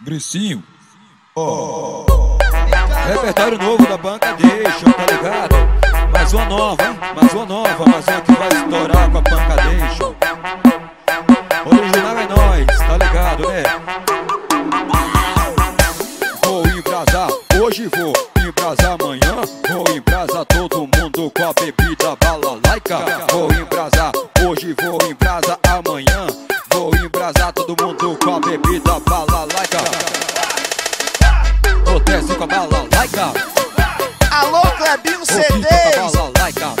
Bricinho, ó. Repertório novo da banca deixa, tá ligado? Mais uma nova, hein? Mais uma nova, mais uma que vai estourar com a banca deixa. Original é nós, tá ligado, né? Vou embrasar, hoje vou embrasar amanhã. Vou embrasar todo mundo com a bebida balalaica. Vou embrasar, hoje vou embrasar amanhã. Vou embrasar todo mundo com a bebida balalaica. Desce com a balalaica. Alô, Clebinho fica com a CDs. balalaica.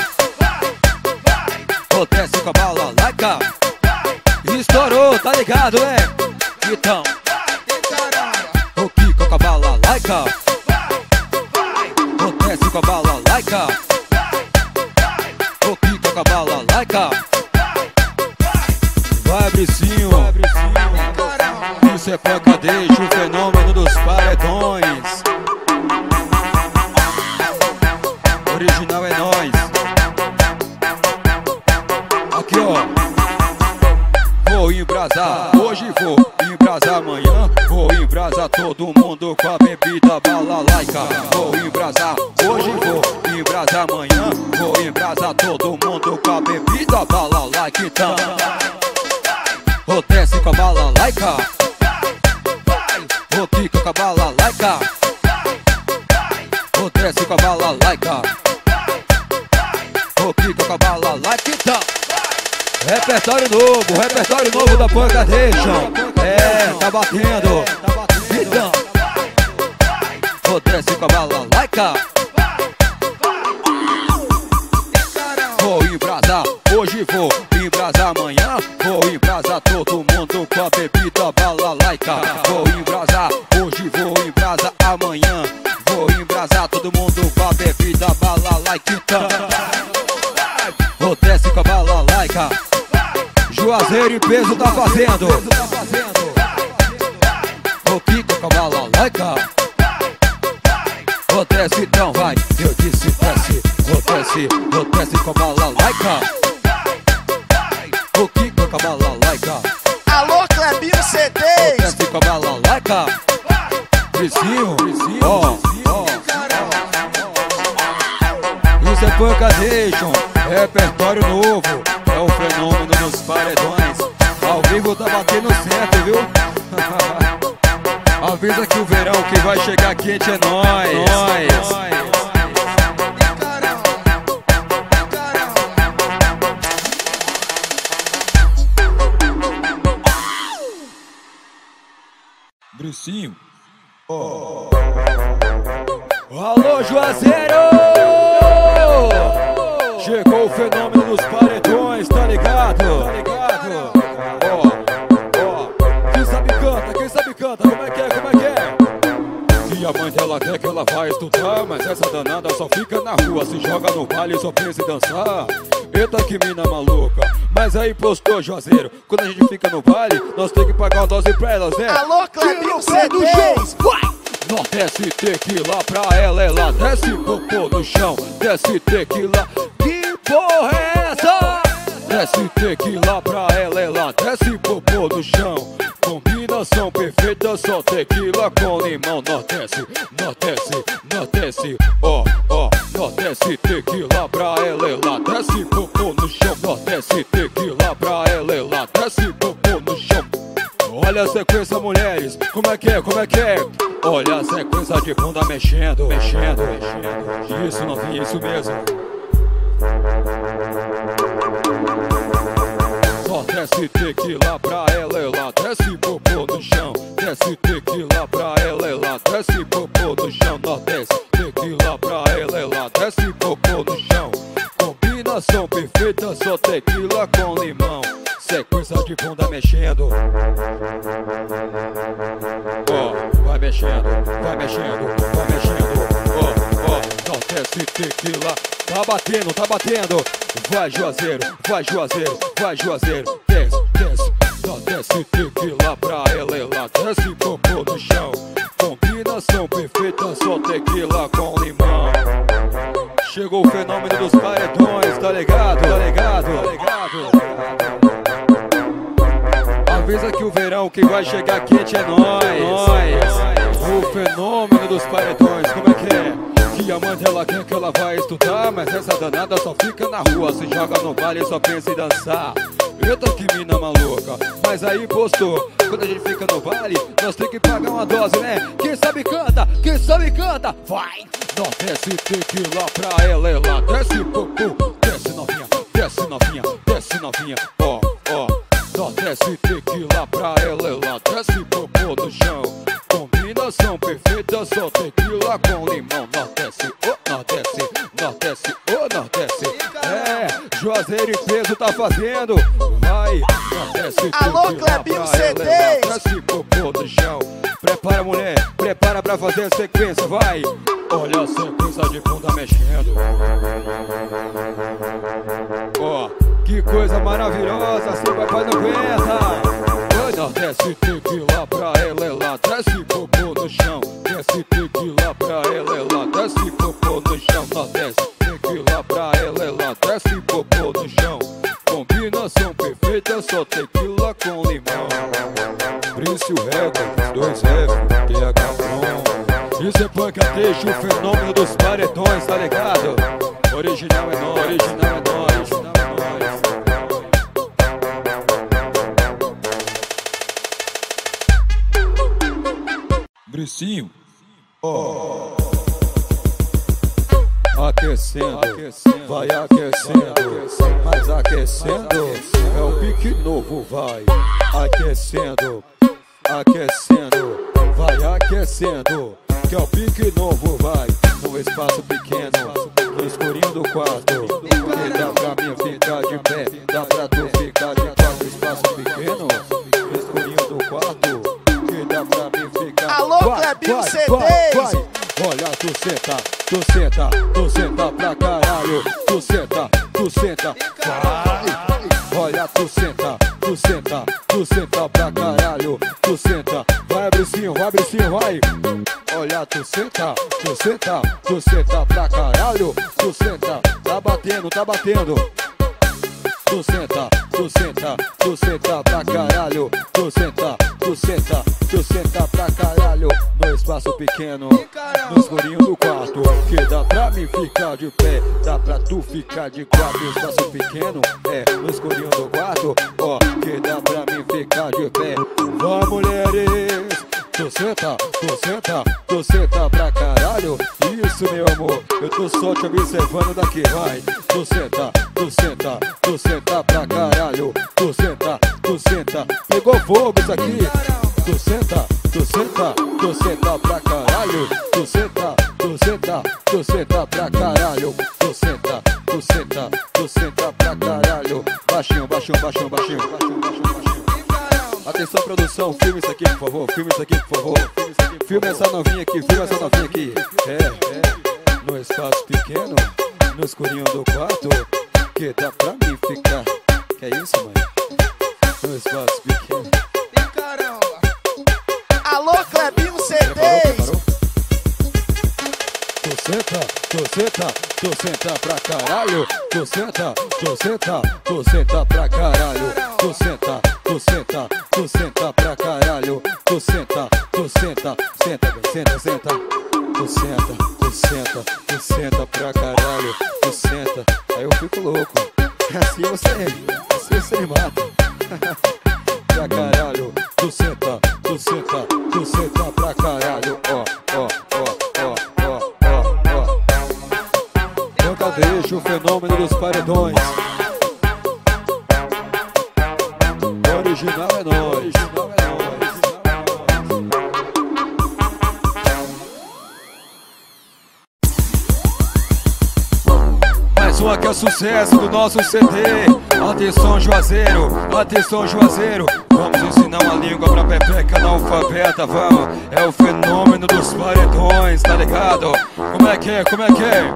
Vou desce com a balalaica. Estourou, tá ligado, é? Então, vou fica com a balalaica. Vou desce com a balalaica. Vou fica com a balalaica. Vai, Bricinho. Isso é pancadeijo, o fenômeno dos paredões. Original é nós. Aqui ó. Vou embrasar, hoje vou embrasar amanhã. Vou embrasar todo mundo com a bebida balalaica. Vou embrasar, hoje vou embrasar amanhã. Vou embrasar todo mundo com a bebida balalaica. Então, desce com a balalaica. Quica com a balalaica. Vou desce com a balalaica. Vou quica com a balalaica. Então, Repertório novo, repertório novo da Pancadation. É, tá batendo. Então, descer com a balalaica. Vou hoje vou embrasar amanhã. Vou embrasar todo mundo com a bebida balalaica. Vou embrasar, hoje vou embrasar amanhã. Vou embrasar todo mundo com a bebida. Então, vou descer com a balalaica. Juazeiro e peso tá fazendo. Vou quica com a balalaica. Vou desce então, vai. Eu disse desce. Vou desce, vou desce com a balalaica. Bricinho, E a mãe dela quer que ela vai estudar Mas essa danada só fica na rua Se joga no baile e só pensa em dançar Eita que mina maluca Mas aí postou Juazeiro Quando a gente fica no baile Nós tem que pagar uma dose pra elas, né? Alô, Clebinho Tira o pé do CDs. Nós desce tequila pra ela, ela desce popô no chão, desce tequila. Que porra é essa? Desce tequila pra ela, ela desce popô no chão. Combinação perfeita, só tequila com limão. Desce, nós desce, nós desce, ó, ó. Nós desce tequila pra ela, ela desce popô no chão. Nós desce tequila pra ela, ela desce popô no chão. Olha a sequência, mulheres, como é que é, como é que é? Olha a sequência de bunda mexendo, mexendo, mexendo. Isso, novinha, isso mesmo. Desce tequila pra ela, ela desce popô no chão. Desce tequila pra ela, ela desce popô no chão. Nós desce tequila pra ela, ela desce popô no chão. Combinação perfeita, só tequila com limão. Sequência de bunda mexendo. Ó, vai mexendo, vai mexendo, vai mexendo. Ó, ó, não desce tequila. Tá batendo, tá batendo. Vai Juazeiro, vai Juazeiro, vai Juazeiro. Desce. Não desce tequila pra ela, ela desce popô no chão. Combinação perfeita, só tequila com limão. Chegou o fenômeno dos paredões, tá ligado? Tá ligado? Tá ligado? Avisa que o verão que vai chegar quente é nós. nós. fenômeno dos paredões, como é que é? Que a mãe dela quer que ela vai estudar, mas essa danada só fica na rua, se joga no vale e só pensa em dançar. Eita que mina maluca, mas aí postou Quando a gente fica no vale, nós tem que pagar uma dose, né? Quem sabe canta, quem sabe canta Vai! Não desce tequila pra ela, ela desce popô Desce novinha, desce novinha, desce novinha Ó, ó, Não desce tequila pra ela, ela desce popô no chão Combinação perfeita, só tequila com limão. Nordeste, oh, Nordeste, Nordeste, oh, Nordeste. É, Juazeiro e peso tá fazendo. Vai, Nordeste, Alô, Clebinho CD. Desce popô no chão. Prepara mulher, prepara pra fazer a sequência, vai. Olha a sequência de bunda mexendo. Ó, que coisa maravilhosa, você vai fazer aguenta Vai, Nordeste, tequila pra ela, ela só tequila com limão Prício Records, 2F, TH Isso é pancadeixo, o fenômeno dos paredões, tá ligado? Original é nóis, original é nóis, original é nóis Bricinho, ó. Aquecendo, vai aquecendo, mas aquecendo é o pique novo, vai aquecendo, aquecendo, vai aquecendo, que é o pique novo, vai no espaço pequeno, no escurinho do quarto, que dá pra mim ficar de pé, dá pra tu ficar de quatro, espaço pequeno, no escurinho do quarto, que dá pra mim ficar. Alô, Clebinho vai. Olha, tu senta, tu senta, tu senta pra caralho. Tu senta, tu senta, vai. Olha, tu senta, tu senta, tu senta pra caralho. Tu senta, vai, Bricinho, vai, Bricinho, vai. Olha, tu senta, tu senta, tu senta pra caralho. Tu senta, tá batendo, tá batendo. Tu senta, tu senta, tu senta pra caralho. Tu senta, tu senta, tu senta pra caralho. No espaço pequeno, no escurinho do quarto. Que dá pra mim ficar de pé, dá pra tu ficar de quatro. No espaço pequeno, é, no escurinho do quarto. Ó, que dá pra mim ficar de pé. Vá, mulheres. Tu senta, tu senta, tu senta pra caralho. Isso, meu amor, eu tô só te observando daqui, vai. Tu senta, tu senta, tu senta pra caralho. Tu senta, tu senta, pegou fogo isso aqui. Tu senta, tu senta, tu senta pra caralho. Tu senta, tu senta, tu senta pra caralho. Tu senta, tu senta, tu senta pra caralho. Baixinho, baixinho, baixinho, baixinho, baixinho, baixinho, baixinho. Atenção, produção, filme isso aqui, por favor. Filme isso aqui, por favor. Essa novinha aqui, filme essa novinha aqui. É, é. No espaço pequeno, no escurinho do quarto, que dá pra mim ficar. Que é isso, mãe? No espaço pequeno. Alô, Clebinho Preparou, CDs. preparou? Tu senta, tu senta, tu senta pra caralho. Tu senta, tu senta, tu senta pra caralho. Tu senta, tu senta nosso CD. Atenção, Juazeiro, atenção, Juazeiro. Vamos ensinar uma língua pra Pepeca analfabeta, vamos. É o fenômeno dos paredões, tá ligado? Como é que é, como é que é?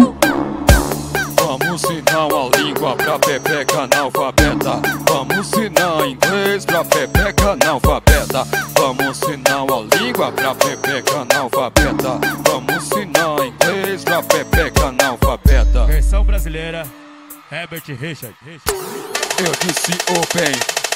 Vamos ensinar uma língua pra Pepeca analfabeta. Vamos ensinar inglês pra Pepeca analfabeta. Vamos ensinar uma língua pra Pepeca analfabeta. Vamos ensinar inglês pra Pepeca analfabeta. Versão brasileira, Herbert Richard. Eu disse open,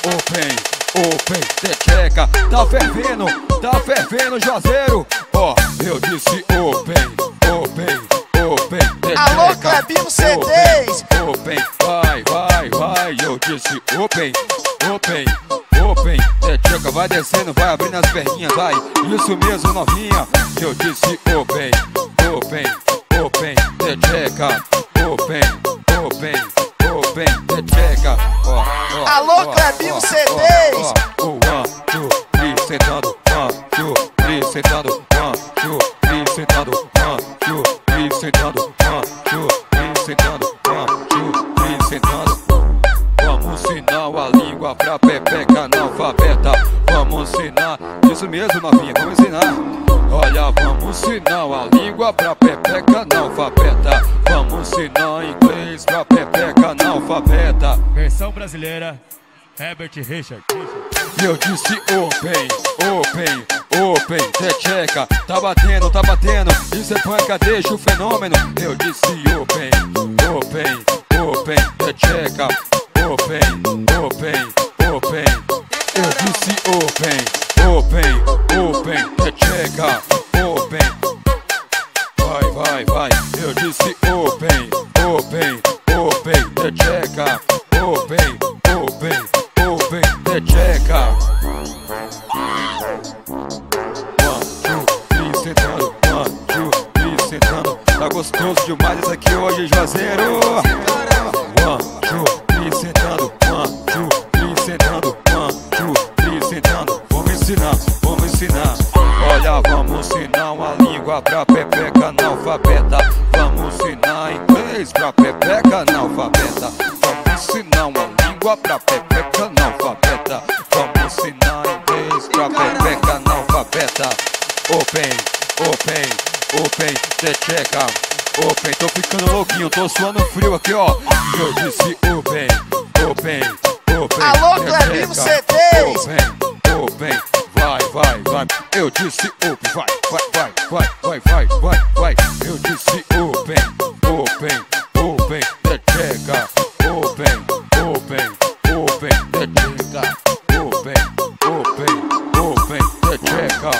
open, open, techeca. Tá fervendo, tá fervendo, Juazeiro. Ó, eu disse open, open, open. Alô, Techeca, Clebinho CDs. Open, open, vai, vai, vai. Eu disse open, open, open. Techeca, vai descendo, vai abrindo as perninhas, vai. Isso mesmo, novinha. Eu disse open, open, open. Techeca, open, open, open. Techeca, ó, ó. Alô, Clebinho ó, CDs. ó, ó. O one, two, three, sentando, one, two, three, sentando, one, two, three, sentando, one, two, three, sentando, one, two, three, sentando, one, two, three, sentando. Vamos ensinar a língua pra pepeca analfabeta. Vamos ensinar, isso mesmo, novinha, vamos ensinar. Olha, vamos ensinar a língua pra pepeca analfabeta. Ensinar inglês pra pepeca analfabeta. Versão brasileira, Herbert Richard. Eu disse open, open, open, techeca, tá batendo, tá batendo, isso é panca, deixa o fenômeno. Eu disse open, open, open, techeca, open, open, open. Eu disse open, open, open, techeca, open. Vai, vai. Eu disse open, open, open, techeca, open, open, open, techeca. One, two, three, sentando. One, two, three, sentando. Tá gostoso demais isso aqui hoje, Juazeiro. One, two, three, sentando. One, two, three, sentando. One, two, three, sentando. Vamos ensinar, vamos ensinar. Olha, vamos ensinar uma língua pra pepeca analfabeta. Vamos ensinar inglês pra pepeca analfabeta. Vamos ensinar uma língua pra pepeca analfabeta. Vamos ensinar inglês pra pepeca analfabeta. Open, open, open, techeca. Open, tô ficando louquinho, tô suando frio aqui, ó. Eu disse open, open, open. Alô, Clebinho techeca. CDs. Open, open, vai, vai, vai. Eu disse open, vai, vai, vai, vai, vai, vai, vai, vai. Eu disse open, open, open, techeca. Open, open, open, techeca. Open, open, open, techeca.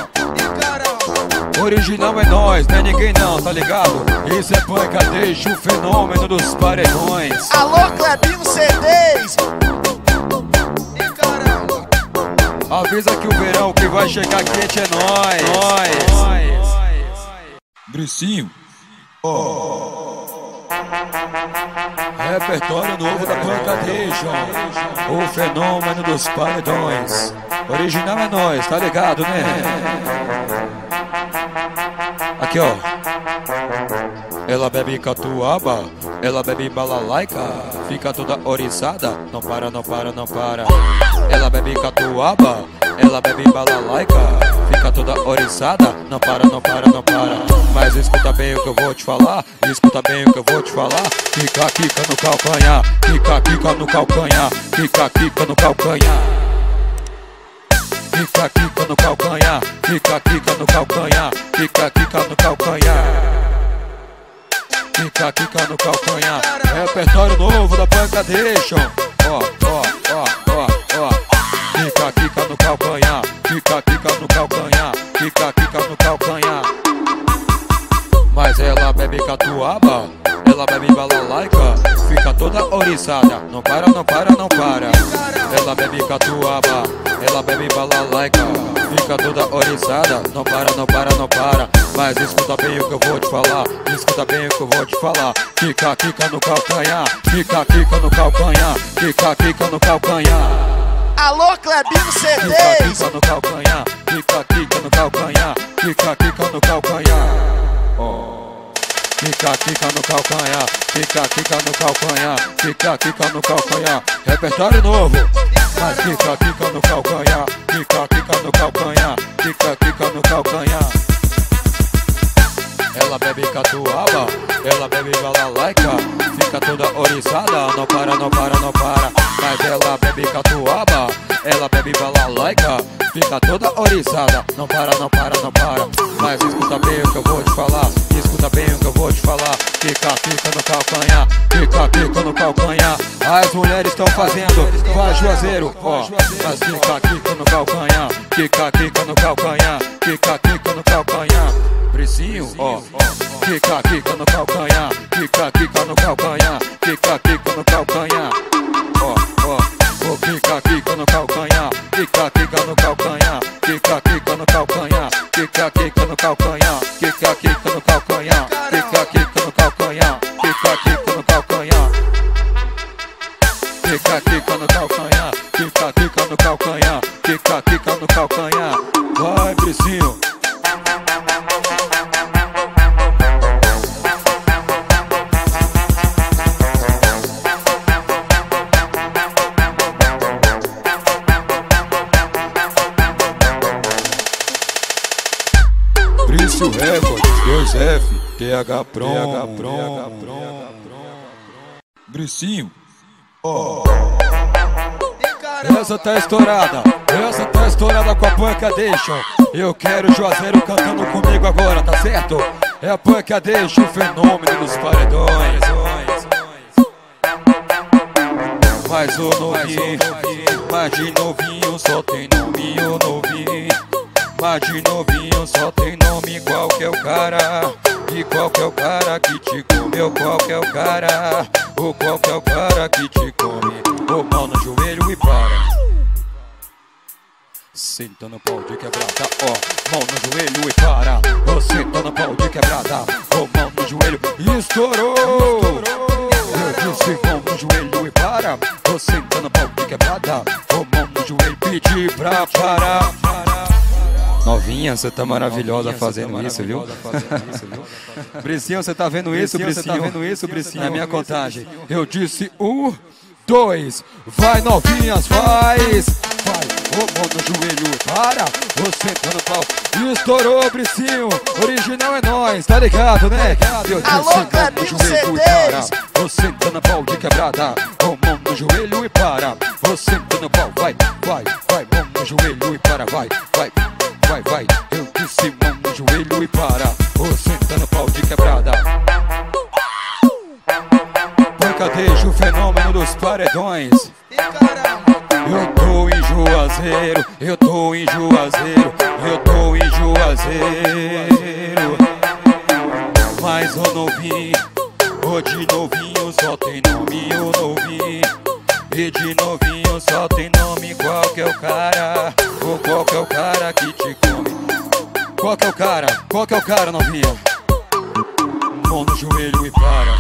Original é nós, não é ninguém não, tá ligado? Isso é panca, deixa o fenômeno dos paredões. Alô, Clebinho CDs. Avisa que o verão que vai chegar quente é nós. Nós. Bricinho. Repertório novo da Pancadation. O fenômeno dos paredões. Original é nós, tá ligado, né? Aqui, ó. Ela bebe catuaba, ela bebe balalaica, fica toda oriçada, não para, não para, não para. Ela bebe catuaba, ela bebe balalaica, fica toda oriçada, não para, não para, não para. Mas escuta bem o que eu vou te falar, escuta bem o que eu vou te falar. Fica, fica no calcanhar, fica, fica no calcanhar, fica, fica no calcanhar. Fica, fica no calcanhar, fica, fica no calcanhar, fica, fica no calcanhar. Fica, fica no calcanhar. Repertório novo da Pancadation. Ó, ó, ó. Fica, fica no calcanhar. Fica, fica no calcanhar. Fica, fica no calcanhar. Mas ela bebe catuaba, ela bebe balalaica, fica toda oriçada. Não para, não para, não para. Ela bebe catuaba, ela bebe balalaica, fica toda oriçada. Não para, não para, não para. Mas escuta bem o que eu vou te falar, escuta bem o que eu vou te falar. Fica, fica no calcanhar, fica, fica no calcanhar, fica, fica no calcanhar. Alô, Clebinho CDs. fica no calcanhar, fica, fica no calcanhar, fica, fica no calcanhar. Ó. Fica, fica no calcanhar, fica, fica no calcanhar, fica, fica no calcanhar. Repertório novo, mas fica, fica no calcanhar, fica, fica no calcanhar, fica, fica no calcanhar. Ela bebe catuaba, ela bebe balalaica, fica toda oriçada, não para, não para, não para. Mas ela bebe catuaba, ela bebe balalaica, fica toda oriçada, não para, não para, não para. Mas escuta bem o que eu vou te falar, escuta bem o que eu vou te falar. Fica, fica no calcanhar, fica, fica no calcanhar. As mulheres estão fazendo, vai juazeiro, ó. Mas fica, fica no calcanhar, fica, fica no calcanhar. Quica, quica no calcanhar. Bricinho, ó, Quica, quica no calcanhar. Quica, quica no calcanhar. Quica, quica no calcanhar. Ó, ó, ó, quica, quica no calcanhar. Quica, quica no calcanhar. Quica, quica no calcanhar. Quica, quica no calcanhar. TH Prom, TH Prom, Bricinho, ó. Essa tá estourada, essa tá estourada com a Pancadation. Eu quero o Juazeiro cantando comigo agora, tá certo? É a Pancadation, o fenômeno dos paredões. Mas o novinho, mas de novinho só tem nome o novinho. Mas de novinho só tem nome qual que é o cara E qual que é o cara que te comeu? Qual que é o cara? Ou qual que é o cara que te come? Ô mão no joelho e para. Sentando pau de quebrada, ó. Mão no joelho e para. Ô sentando pau de quebrada Ô mão no joelho e estourou. Eu disse mão no joelho e para. Ô sentando pau de quebrada Ô mão no joelho pedi pra parar Novinha, você tá maravilhosa fazendo isso, viu? Bricinho, você tá vendo isso, Bricinho? Você tá vendo isso, Bricinho? Na minha contagem. Eu disse um, dois, vai novinhas, faz! Vai, mão no joelho, para! Você sentando pau, estourou, Bricinho! Original é nós, tá ligado, né? Eu disse mão no joelho e C10. para! Você sentando pau de quebrada, mão no joelho e para! Você sentando pau, vai, vai, vai, mão no joelho e para, vai, vai! Vai, vai. Eu disse mão no joelho e para. Ou sentando pau de quebrada. Pancadejo, fenômeno dos paredões. Eu tô em Juazeiro, eu tô em Juazeiro, eu tô em Juazeiro. Mas o novinho, o de novinho só tem nome o novinho. E de novinho só tem nome qual que é o cara? Ou qual que é o cara que te come? Qual que é o cara? Qual que é o cara novinha? Mão no joelho e para.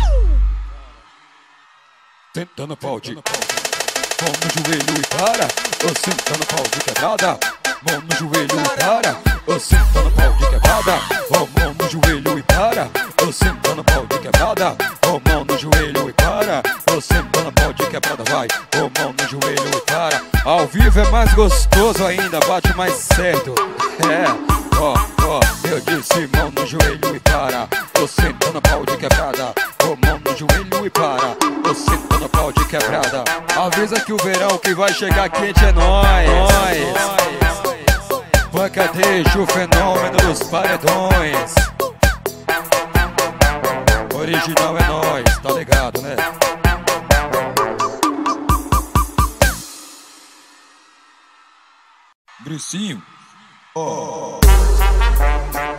Tentando pau de Mão no joelho e para. Ou sentando pau de quebrada Mão no joelho e para. Ou sentando pau de quebrada Ô mão no joelho e para. Ou sentando pau de quebrada Ô mão no joelho e para. Ou sentando pau de quebrada Vai, ô mão no joelho e para. Ao vivo é mais gostoso ainda Bate mais certo. É, ó, ó Eu disse mão no joelho e para. Ou sentando pau de quebrada Ô mão no joelho e para. Ou sentando pau de quebrada. Avisa que o verão que vai chegar quente é nóis. Nós Pancadejo, o fenômeno dos paredões. Original é nós, tá ligado, né? Bricinho, ó.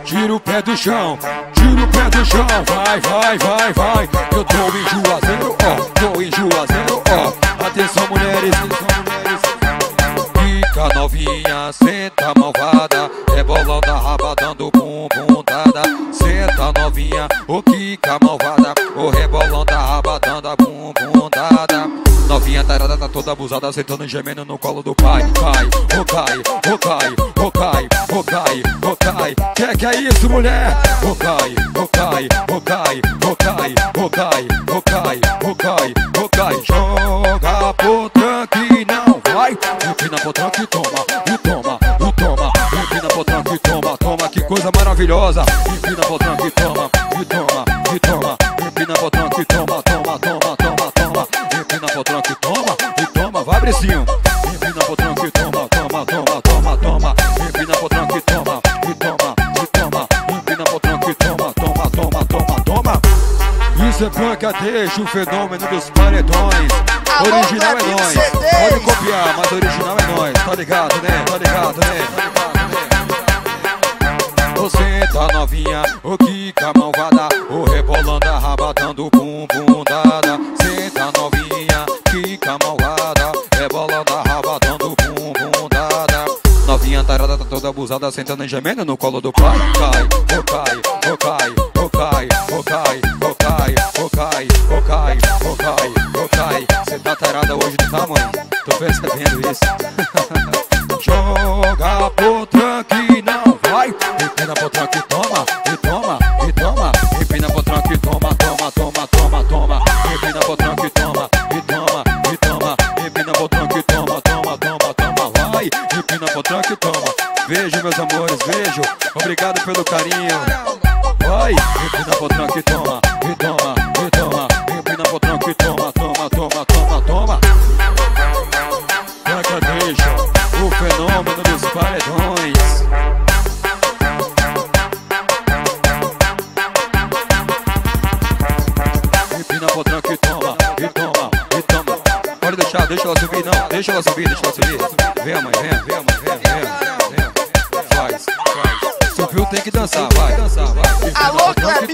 Tira o pé do chão, tira o pé do chão, vai, vai, vai, vai. Eu tô em Juazeiro, ó, tô em Juazeiro, ó. Atenção, mulheres, atenção, mulheres. Fica novinha, senta malvada Rebolando a raba, dando bumbum dada Senta novinha, o Kika malvada O rebolando a raba, dando a bumbum dada Novinha tarada, tá toda abusada Sentando e gemendo no colo do pai Cai, o cai, o cai, o cai, o cai, o cai Que que é isso, mulher? O cai, o cai, o cai, o cai, o cai, o cai, o cai, o cai Joga pro tranque, não vai Empina tranque, toma, e toma, e toma. Empina pro tranque, toma, toma Que coisa maravilhosa. Empina toma, e toma, e toma pancadejo, o fenômeno dos paredões. Original é nós. C10. Pode copiar, mas original é nós. Tá ligado, né? Tá ligado, né? Tá né? Você tá novinha, o Kika malvada O rebolando a raba dando bum bum dada tá abusada Sentando e gemendo no colo do pai. Cai, oh cai, oh cai, oh cai, cai, cai, cai, cai, cai, oh cai. Cê tá tarada hoje do tamanho? Tô percebendo isso. Joga pro tranque, não vai. Empina pro tranque, toma, e toma, e toma. Empina pro tranque, toma, toma, toma, toma, toma. Empina pro tranque, toma, e toma, e toma. Empina pro tranque, Vejo, meus amores, vejo Obrigado pelo carinho Vai, empina pro tranque, toma, e toma, e toma Empina pro tranque, toma, toma, toma, toma, toma Branca deixa o fenômeno dos paredões. Empina pro tranco e toma, e toma, e toma. Pode deixar, deixa ela subir, não. Deixa ela subir, deixa ela subir. Vem, mãe, vem, vem, dançar, vai dançar, vai. Alô, Cleber!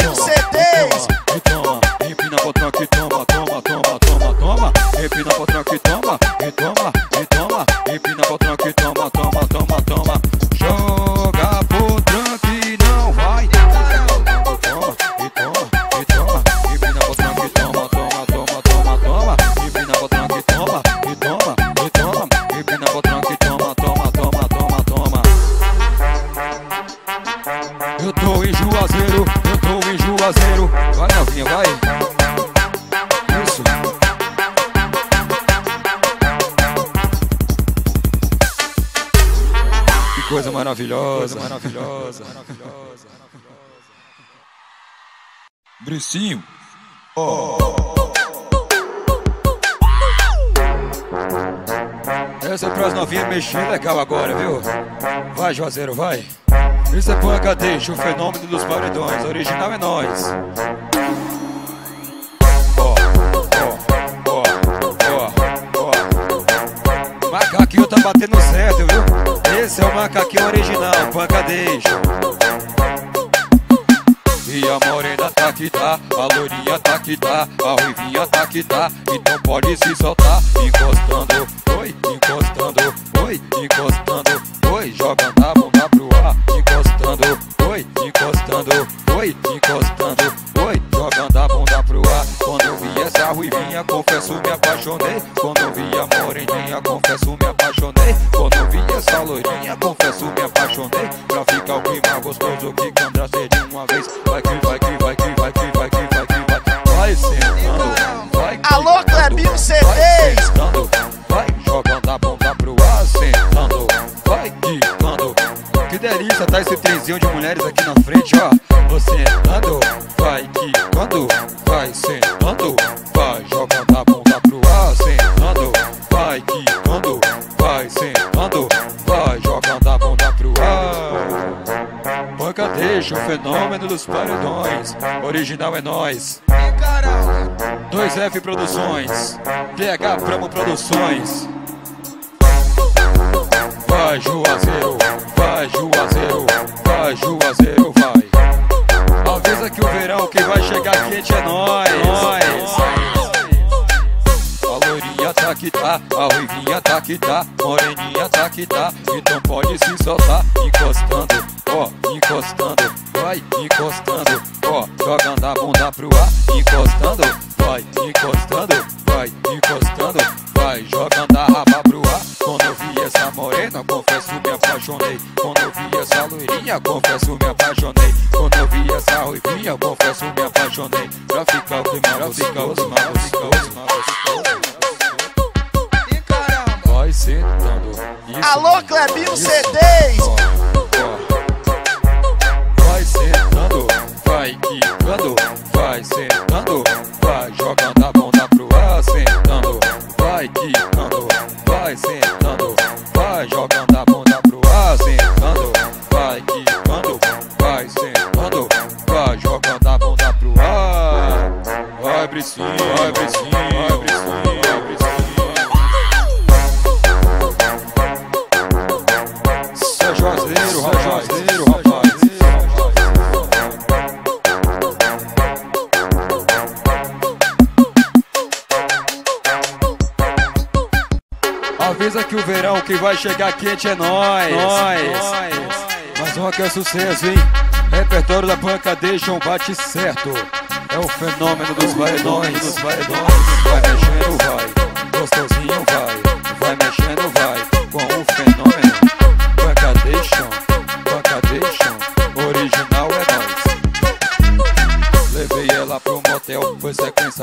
Eu tô em Juazeiro, eu tô em Juazeiro. Vai novinha, vai. Isso. Que coisa maravilhosa, maravilhosa, maravilhosa. Bricinho. Essa é pras novinhas mexer legal agora, viu? Vai, Juazeiro, vai. Isso é punk deixa o fenômeno dos paredões. Original é nós. Ó, ó, ó, ó, ó. Macaquinho tá batendo certo, viu? Esse é o macaquinho original, deixa. E a morena tá que tá, a loirinha tá que tá, a ruivinha tá que tá, então pode se soltar, encostando, oi, encostando, oi, encostando, oi, jogando a bunda pro ar, encostando, oi, encostando, oi, encostando, oi, jogando a bunda essa ruivinha, confesso me apaixonei. Quando vi a moreninha, confesso me apaixonei. Quando vi essa loirinha, confesso me apaixonei. Pra ficar o clima gostoso que candra de uma vez. Vai que vai que vai que vai que vai que vai que vai. Vai sentando, vai Alô, vai, Clebinho vai C10. sentando, vai jogando a delícia tá esse trenzinho de mulheres aqui na frente, ó. Você sentando, vai quicando, vai sentando, vai jogando a bunda pro ar, sentando, vai quicando, vai sentando, vai jogando a bunda pro ar. Panca deixa o fenômeno dos paredões. Original é nós. 2F Produções, PH Pramo Produções. Vai Juazeiro, vai Juazeiro, vai Juazeiro, vai. Avisa que o verão que vai chegar quente é nós. Loirinha tá que tá, a ruivinha tá que tá, moreninha tá que tá, então pode se soltar, encostando, ó, encostando, vai, encostando, ó, jogando a bunda pro ar, encostando, vai, encostando, vai, encostando, vai, jogando a raba pro ar. Quando eu vi essa morena, confesso me apaixonei. Quando eu vi essa loirinha, confesso me apaixonei. Quando eu vi essa ruivinha, confesso me apaixonei. Pra ficar o clima, pra ficar o clima, pra ficar o clima, pra ficar o clima. Vai sentando. Isso, Alô. Clebinho Isso. C10. Ó, ó. Vai sentando, vai quicando, vai sentando, vai jogando a bunda pro ar, sentando, vai quicando, vai sentando, vai jogando a bunda pro ar, sentando, vai quicando, vai sentando, vai jogando a bunda pro ar. Vai Bricinho, vai Bricinho, verão que vai chegar quente é nós. Nós. Uma que é sucesso, hein? Repertório da banca deixa um bate certo. É o fenômeno dos paredões, dos.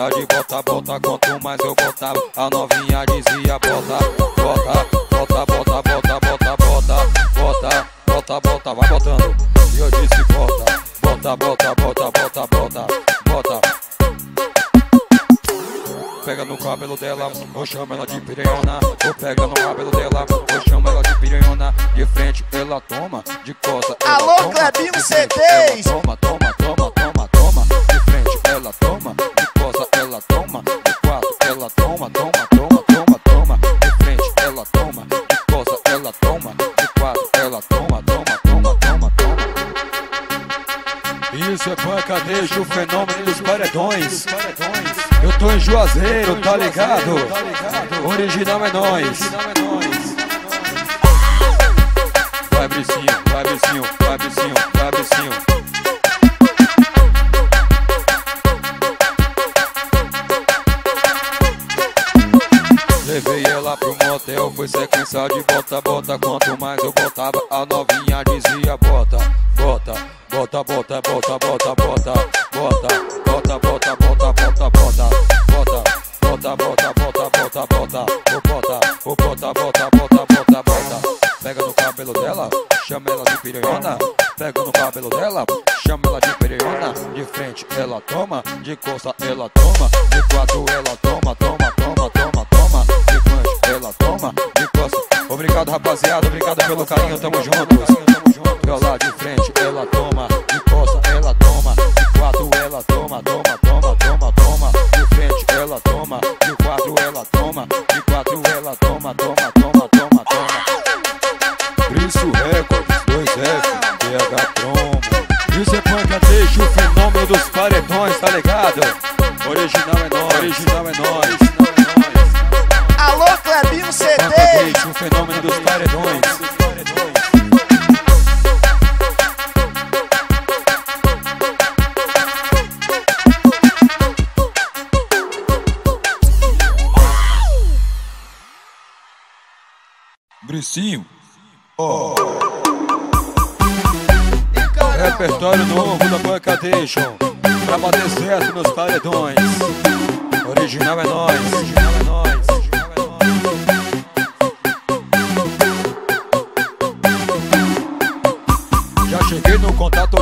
De bota, bota, quanto mais eu botava A novinha dizia bota, bota, bota, bota, bota, bota, bota Bota, bota, bota, vai botando E eu disse bota, bota, bota, bota, bota, bota, bota Pega no cabelo dela, eu chamo ela de piranhona Eu pego no cabelo dela, eu chamo ela de piranhona De frente ela toma, de costa Alô, toma Clebinho C3 Toma, toma, toma, toma, toma De frente ela toma, de Isso é pancadejo, o fenômeno dos paredões. Eu tô em Juazeiro, tá ligado? Original é nós. Vai Bricinho, vai Bricinho, vai Bricinho, vai Bricinho. Levei ela pro motel, foi sequência de bota, bota. Quanto mais eu botava, a novinha Obrigado rapaziada, obrigado pelo carinho, tamo juntos. Eu lá de frente ela toma, de costa ela toma, de quatro ela toma, toma,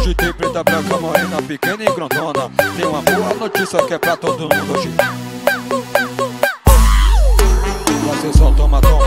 hoje tem preta, branca, morena, pequena e grandona. Tem uma boa notícia que é pra todo mundo hoje. Você só toma, toma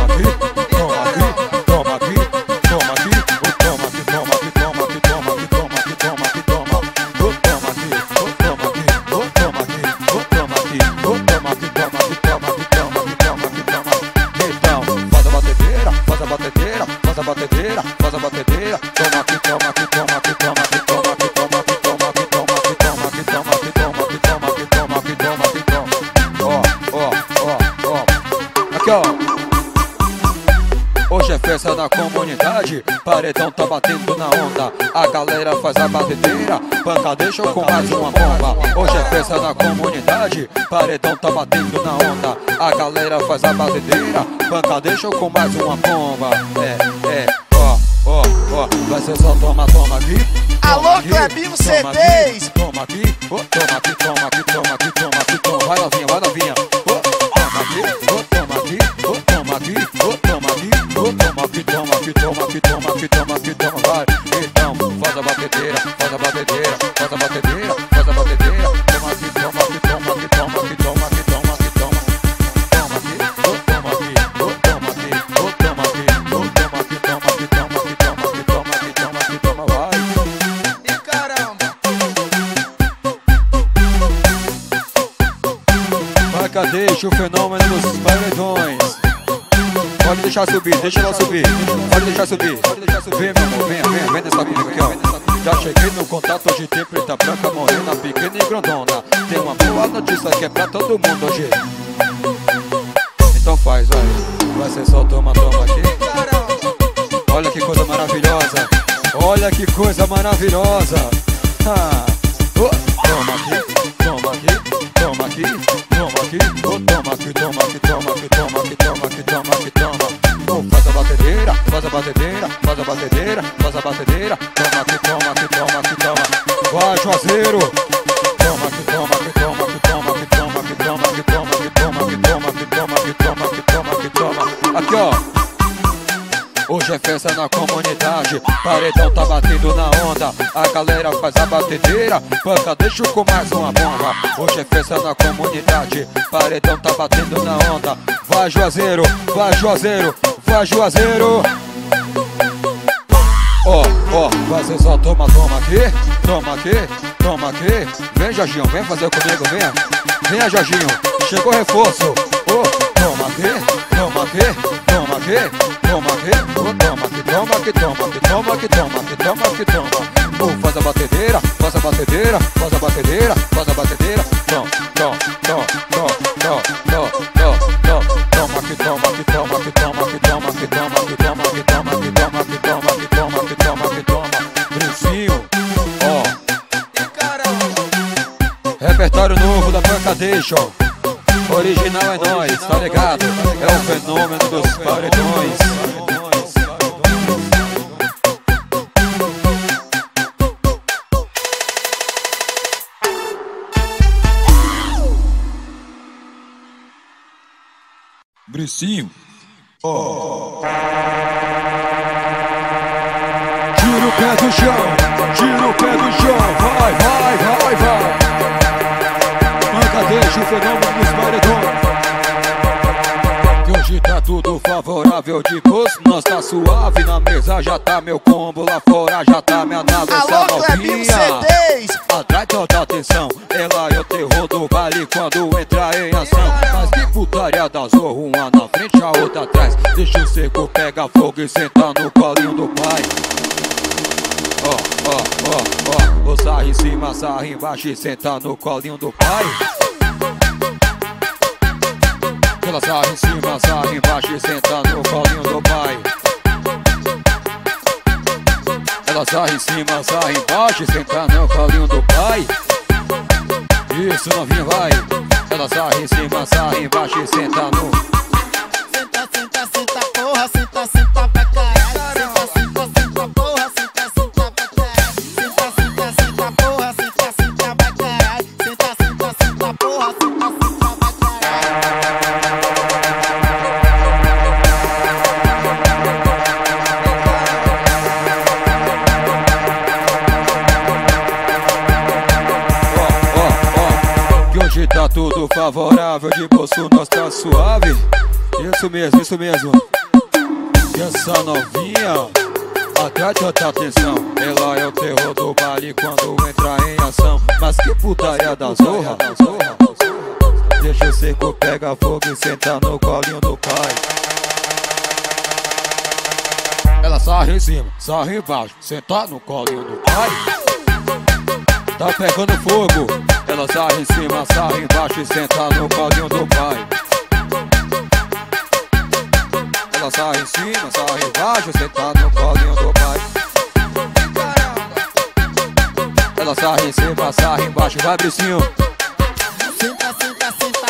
na comunidade, paredão tá batendo na onda. A galera faz a batedeira, banca deixa com mais uma bomba. Hoje é festa na comunidade, paredão tá batendo na onda. A galera faz a batedeira, banca deixa com mais uma bomba. É, é, ó, ó, ó, vai ser só toma, toma aqui. toma Alô, Clebinho toma aqui, C10. Toma aqui, toma aqui, toma aqui, toma aqui, toma aqui, toma. Vai novinha, vai novinha. Subir, deixa ela subir. Pode deixar subir, pode deixar subir. Meu amor, vem, vem, vem dessa comigo aqui, ó. Já cheguei no contato, hoje tem preta, branca, morena, pequena e grandona. Tem uma boa notícia que é pra todo mundo hoje. Então faz, vai. Vai ser só toma, toma aqui. Olha que coisa maravilhosa. Olha que coisa maravilhosa. Ah. Oh, toma aqui, batedeira, faz a batedeira, faz a batedeira, faz a batedeira. Toma aqui, toma aqui, toma aqui, toma. Vai, Juazeiro. Toma aqui, toma aqui, toma aqui, toma aqui, toma aqui, toma aqui, toma aqui, toma aqui, toma aqui, toma aqui, toma aqui, toma aqui, toma. Aqui, ó. Hoje é festa na comunidade, paredão tá batendo na onda. A galera faz a batedeira, panca deixa com mais uma bomba. Hoje é festa na comunidade, paredão tá batendo na onda. Vai Juazeiro, vai Juazeiro, vai Juazeiro. Ó, ó, vai ser só toma, toma aqui, toma aqui, toma aqui. Vem Jorginho, vem fazer comigo, venha. Venha Jorginho, chegou reforço. Ó, toma aqui, toma aqui, toma aqui, toma aqui, oh, toma aqui, toma aqui, toma aqui, toma aqui, toma aqui, toma aqui, toma. Oh, faz a batedeira, faz a batedeira, faz a batedeira, faz a batedeira. Tom, tom, tom, tom, tom, Pancadation. Original é nós, tá ligado? É o fenômeno dos paredões. Bricinho. Ó. Tira o pé do chão, tira o pé do chão, vai, vai, vai, vai. Deixa o fenômeno dos paredões. Que hoje tá tudo favorável de gosto, nós tá suave na mesa, já tá meu combo lá fora, já tá minha nave, essa Alô, Clebinho novinha. C10. Atrai toda atenção, ela é o terror do baile quando entra em ação. Mas que putaria da zorra, uma na frente, a outra atrás. Deixa o seco, pega fogo e senta no colinho do pai. Ó, ó, ó, ó, o sarra em cima, sarra embaixo e senta no colinho do pai. Ela arras em cima, as embaixo e senta no colinho do pai. Ela arras em cima, as embaixo e senta no colinho do pai. Isso, não novinha, vai. Ela arras em cima, as arras senta no Senta, senta, senta, porra, senta, senta. Favorável, de bolso nós tá suave. Isso mesmo, isso mesmo. E essa novinha, atrai tanta atenção. Ela é o terror do baile quando entra em ação. Mas que putaria da zorra. Deixa o seco, pega fogo e senta no colinho do pai. Ela sarra em cima, sarra embaixo, senta no colinho do pai. Tá pegando fogo, ela sarra em cima, sarra embaixo e senta no colinho do pai. Ela sarra em cima, sarra embaixo e senta no colinho do pai. Ela sarra em cima, sarra embaixo, vai Bricinho. Senta, senta, senta,